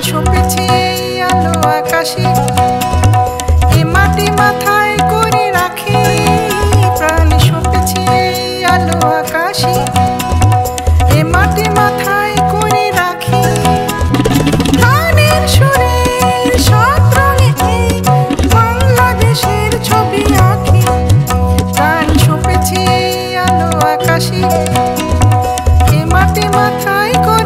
সপেছি আলো আকাশে। এ মাথায় করে রাখি, প্রাণ সপেছি আলো আকাশে। এ মাথায় করে রাখি। গানের সুরে ছবি আঁকি। প্রাণ সপেছি আলো আকাশে। এ মাটি মাথায় করে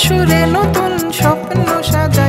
সুরে নতুন স্বপ্ন সাজা